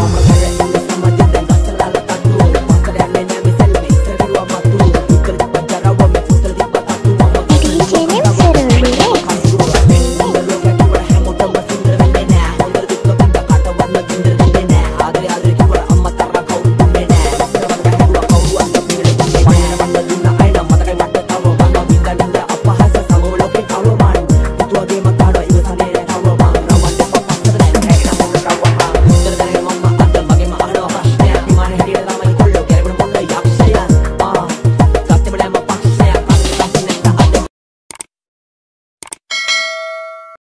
mama.